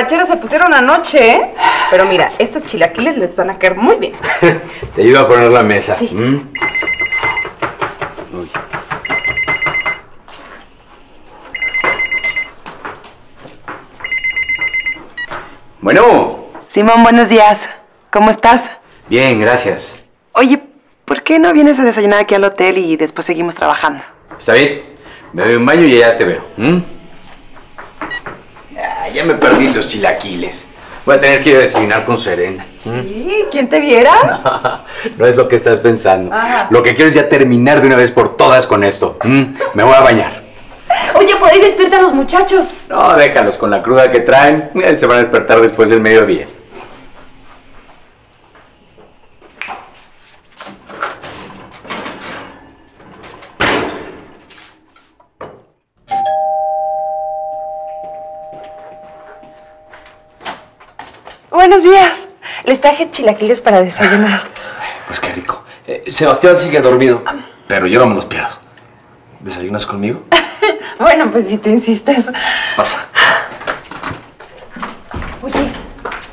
Qué buena borrachera se pusieron anoche, ¿eh? Pero mira, estos chilaquiles les van a caer muy bien. Te ayudo a poner la mesa. Sí. ¿Mm? Bueno, Simón, buenos días. ¿Cómo estás? bien, gracias. Oye, ¿por qué no vienes a desayunar aquí al hotel y después seguimos trabajando? ¿Está bien? Me doy un baño y ya te veo. ¿m? Ya me perdí los chilaquiles. Voy a tener que ir a desayunar con Serena. ¿m? ¿Sí? ¿Quién te viera? No es lo que estás pensando. Ajá. Lo que quiero es ya terminar de una vez por todas con esto. ¿m? Me voy a bañar. Oye, por ahí despierta a los muchachos. No, déjalos con la cruda que traen. Se van a despertar después del mediodía. Buenos días. Les traje chilaquiles para desayunar. Pues qué rico. Eh, Sebastián sigue dormido, pero yo no me los pierdo. ¿Desayunas conmigo? Bueno, pues si tú insistes. Pasa. Oye,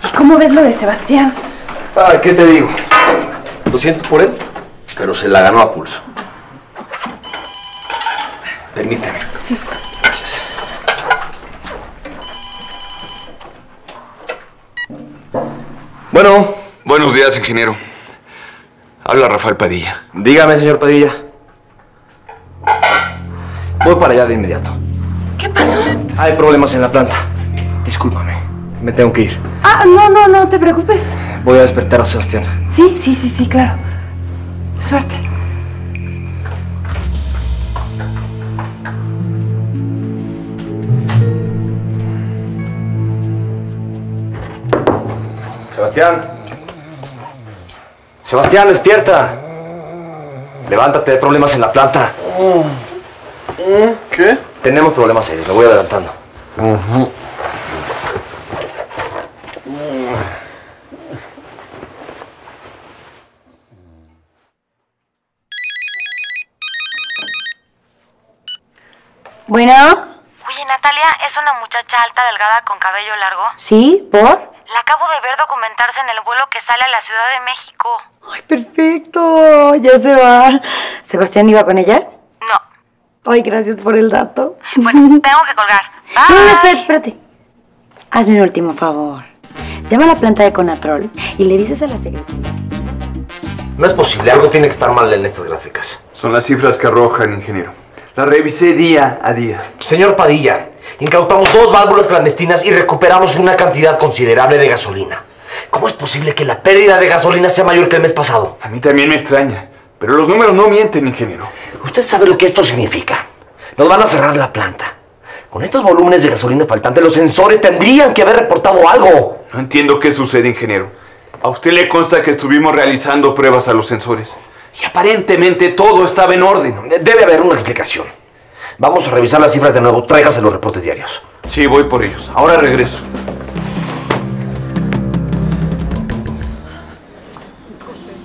¿y cómo ves lo de Sebastián? Ay, ¿qué te digo? Lo siento por él, pero se la ganó a pulso. Permíteme. Sí. Bueno, Buenos días, ingeniero. Habla Rafael Padilla. dígame, señor Padilla. Voy para allá de inmediato. ¿Qué pasó? Hay problemas en la planta. Discúlpame, me tengo que ir. Ah, no, no, no te preocupes. Voy a despertar a Sebastián. Sí, sí, sí, sí, claro. Suerte. Sebastián. Sebastián, despierta. Levántate, hay problemas en la planta. ¿Qué? Tenemos problemas serios, me voy adelantando. Bueno, Oye, Natalia es una muchacha alta, delgada, con cabello largo. ¿sí? ¿Por? La acabo de ver documentarse en el vuelo que sale a la Ciudad de México. Ay, perfecto. Ya se va. ¿Sebastián iba con ella? No. Ay, gracias por el dato. Bueno, tengo que colgar. No, espérate, espérate. Hazme un último favor. Llama a la planta de Conatrol y le dices a la secretaria. No es posible, algo tiene que estar mal en estas gráficas. Son las cifras que arrojan, ingeniero. La revisé día a día. Señor Padilla, incautamos dos válvulas clandestinas y recuperamos una cantidad considerable de gasolina. ¿Cómo es posible que la pérdida de gasolina sea mayor que el mes pasado? A mí también me extraña. Pero los números no mienten, ingeniero. ¿Usted sabe lo que esto significa? Nos van a cerrar la planta. Con estos volúmenes de gasolina faltantes, los sensores tendrían que haber reportado algo. No entiendo qué sucede, ingeniero. A usted le consta que estuvimos realizando pruebas a los sensores. Y aparentemente todo estaba en orden. Debe haber una explicación. Vamos a revisar las cifras de nuevo. Tráigase los reportes diarios. Sí, voy por ellos. Ahora regreso.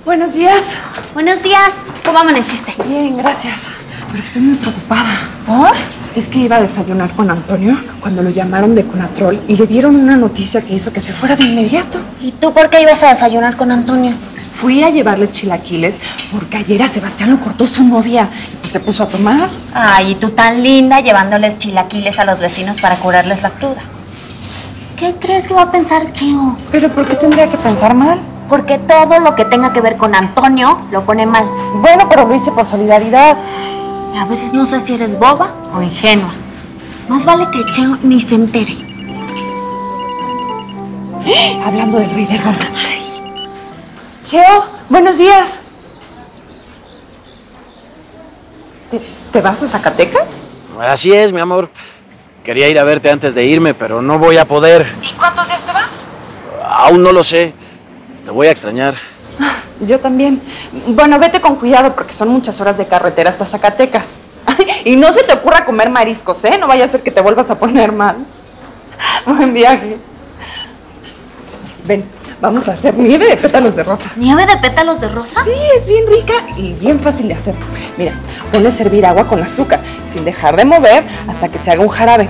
Buenos días. Buenos días. ¿Cómo amaneciste? Bien, gracias. Pero estoy muy preocupada. ¿Por? Es que iba a desayunar con Antonio cuando lo llamaron de Conatrol y le dieron una noticia que hizo que se fuera de inmediato. ¿Y tú por qué ibas a desayunar con Antonio? Fui a llevarles chilaquiles porque ayer a Sebastián lo cortó su novia y pues se puso a tomar. Ay, y tú tan linda llevándoles chilaquiles a los vecinos para curarles la cruda. ¿Qué crees que va a pensar Cheo? ¿Pero por qué tendría que pensar mal? Porque todo lo que tenga que ver con Antonio lo pone mal. Bueno, pero lo hice por solidaridad. A veces no sé si eres boba o ingenua. Más vale que Cheo ni se entere. Hablando del rey de Roma. Cheo, buenos días. ¿Te, te vas a Zacatecas? Así es, mi amor. Quería ir a verte antes de irme, pero no voy a poder. ¿Y cuántos días te vas? Aún no lo sé. Te voy a extrañar. Yo también. Bueno, vete con cuidado porque son muchas horas de carretera hasta Zacatecas. Y no se te ocurra comer mariscos, ¿eh? No vaya a ser que te vuelvas a poner mal. Buen viaje. Ven, vamos a hacer nieve de pétalos de rosa. ¿Nieve de pétalos de rosa? Sí, es bien rica y bien fácil de hacer. Mira, pones a servir agua con azúcar, sin dejar de mover hasta que se haga un jarabe.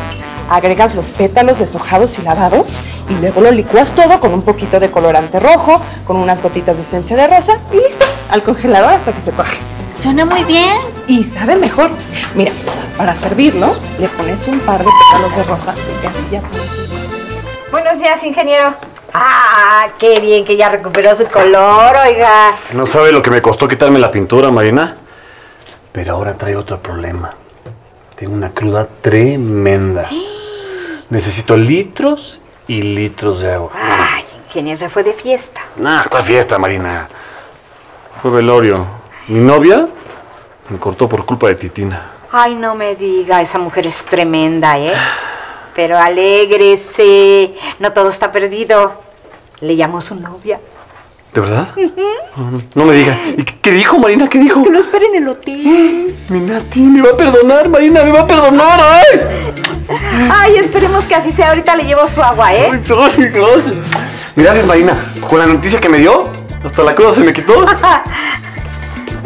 agregas los pétalos deshojados y lavados y luego lo licúas todo con un poquito de colorante rojo, con unas gotitas de esencia de rosa y listo, al congelador hasta que se cuaje. Suena muy bien. Y sabe mejor. Mira, para servirlo, le pones un par de pétalos de rosa y así ya todo su gusto. Buenos días, ingeniero. Ah, qué bien que ya recuperó su color, oiga. No sabe lo que me costó quitarme la pintura, Marina. Pero ahora trae otro problema. Tengo una cruda tremenda. Necesito litros y litros de agua. Ay, ingeniero, se fue de fiesta. Nah, ¿cuál fiesta, Marina? Fue velorio. Mi novia me cortó por culpa de Titina. Ay, no me diga, esa mujer es tremenda, ¿eh? Pero alégrese, no todo está perdido. Le llamó su novia. ¿De verdad? No me diga. ¿Y qué- dijo, Marina? ¿Qué dijo? Que lo espere en el hotel. Mi Nati me va a perdonar, Marina, me va a perdonar. ¡Ay! Ay, esperemos que así sea. Ahorita le llevo su agua, ¿eh? Ay, gracias. Gracias, Marina. Con la noticia que me dio, hasta la cruda se me quitó.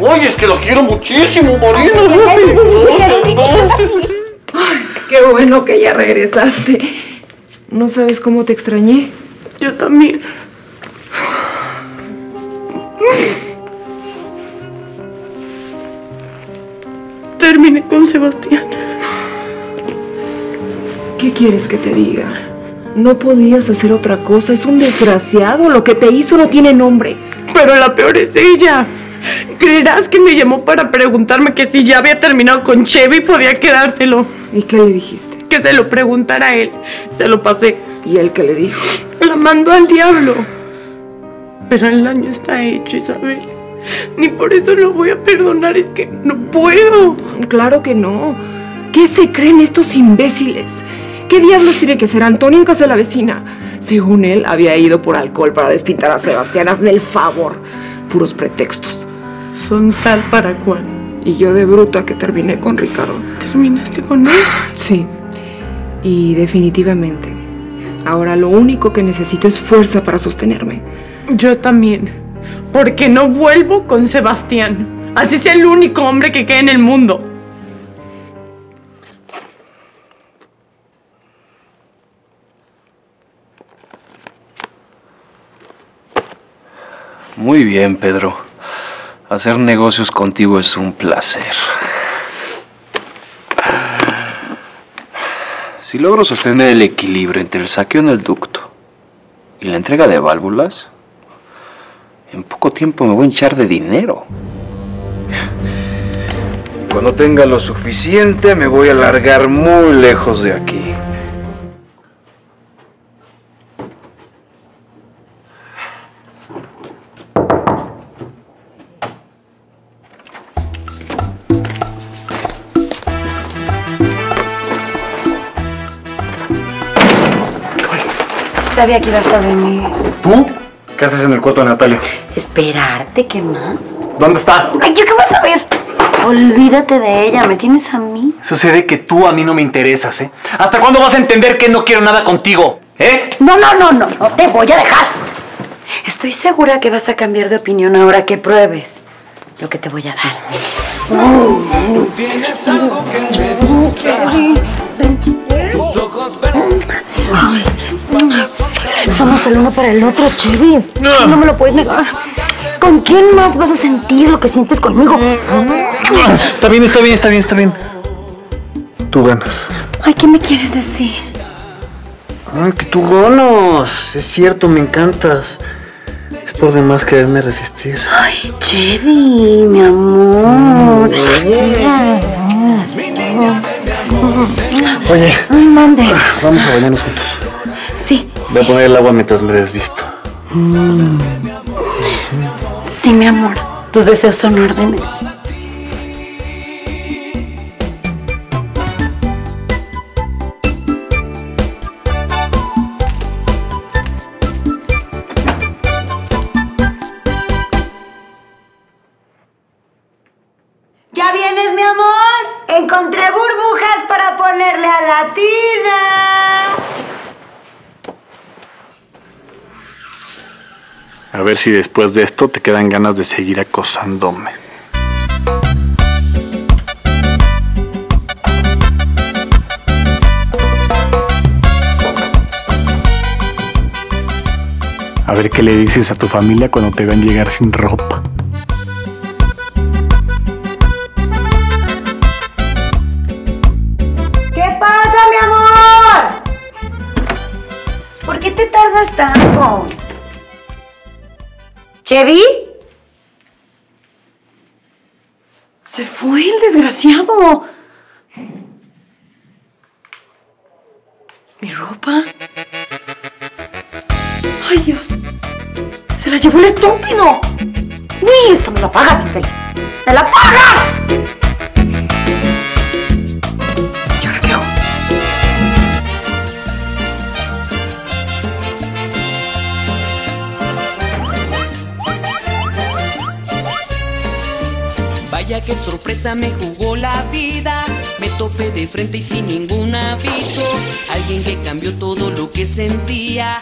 Oye, es que lo quiero muchísimo, Marina. Gracias, gracias. Qué bueno que ya regresaste. No sabes cómo te extrañé. Yo también. Terminé con Sebastián. ¿Qué quieres que te diga? No podías hacer otra cosa. Es un desgraciado. Lo que te hizo no tiene nombre. Pero la peor es ella. Creerás que me llamó para preguntarme que si ya había terminado con Chevy podía quedárselo. ¿Y qué le dijiste? Que se lo preguntara a él. Se lo pasé. ¿Y él qué le dijo? La mandó al diablo. Pero el daño está hecho, Isabel. Ni por eso lo voy a perdonar, es que no puedo. Claro que no. ¿Qué se creen estos imbéciles? ¿Qué diablos tiene que ser Antonio en casa de la vecina? Según él, había ido por alcohol para despintar a Sebastián. Hazme el favor. Puros pretextos. Son tal para cual. Y yo de bruta que terminé con Ricardo. ¿Terminaste con él? Sí. Y definitivamente. Ahora lo único que necesito es fuerza para sostenerme. Yo también. Porque no vuelvo con Sebastián. Así sea el único hombre que quede en el mundo. Muy bien, Pedro. Hacer negocios contigo es un placer. Si logro sostener el equilibrio entre el saqueo en el ducto y la entrega de válvulas, en poco tiempo me voy a hinchar de dinero. Cuando tenga lo suficiente, me voy a largar muy lejos de aquí. Sabía que ibas a venir. ¿Tú? ¿Qué haces en el cuarto de Natalia? Esperarte, ¿qué más? ¿Dónde está? Ay, ¿yo qué vas a ver? Olvídate de ella, me tienes a mí. Sucede que tú a mí no me interesas, ¿eh? ¿Hasta cuándo vas a entender que no quiero nada contigo? ¿Eh? No, no, no, no, no te voy a dejar. Estoy segura que vas a cambiar de opinión ahora que pruebes lo que te voy a dar. Ay, Somos el uno para el otro, Chevy. No me lo puedes negar. ¿Con quién más vas a sentir lo que sientes conmigo? Está bien, está bien, está bien, está bien. Tú ganas. Ay, ¿qué me quieres decir? Ay, que tú ganas. Es cierto, me encantas. Es por demás quererme resistir. Ay, Chevy, mi amor. Oye, Ay, mande. vamos a bañarnos juntos. Voy a poner el agua mientras me desvisto. sí, mi amor. Tus deseos son órdenes. ¿Ya vienes, mi amor? Encontré burbujas para ponerle a la tina. A ver si después de esto te quedan ganas de seguir acosándome. A ver qué le dices a tu familia cuando te vean llegar sin ropa. ¿Chevy? Se fue el desgraciado. ¿Mi ropa? ¡Ay, Dios! ¡Se la llevó el estúpido! ¡Uy! Esta me la pagas, infeliz. ¡Me la pagas! Que sorpresa me jugó la vida. Me topé de frente y sin ningún aviso. Alguien que cambió todo lo que sentía.